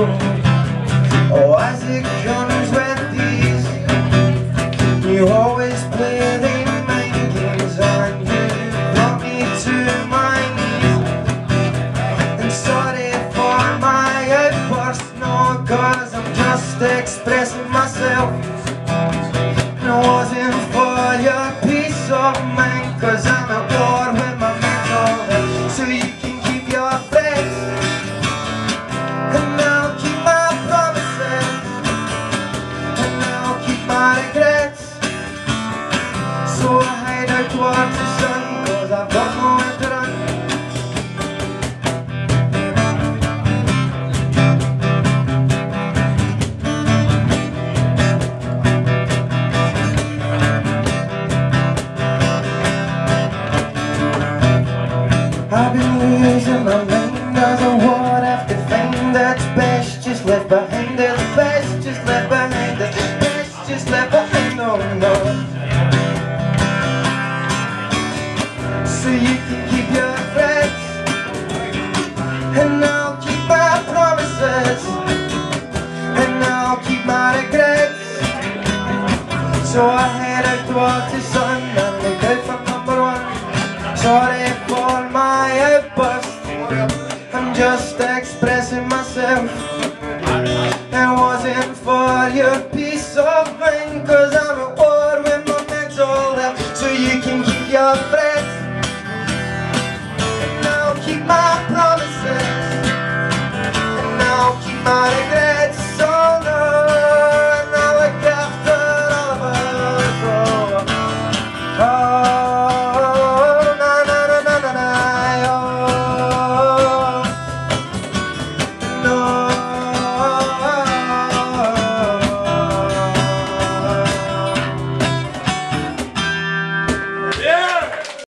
Oh, Isaac Jones with these. You always play the main games And you. Brought me to my knees. And sorry for my outburst No, cause I'm just expressing myself. And it wasn't for your peace of mind Cause I'm a to my name doesn't want after fame that's best. Just left behind the best just left behind the best just left behind no no so you can keep your threats and I'll keep my promises and I'll keep my regrets. So I head out towards the sun and look out for number one. Sorry for my outburst I'm just expressing myself. And wasn't for your peace of mind Cause I'm at war with my mental health. So you can keep your friends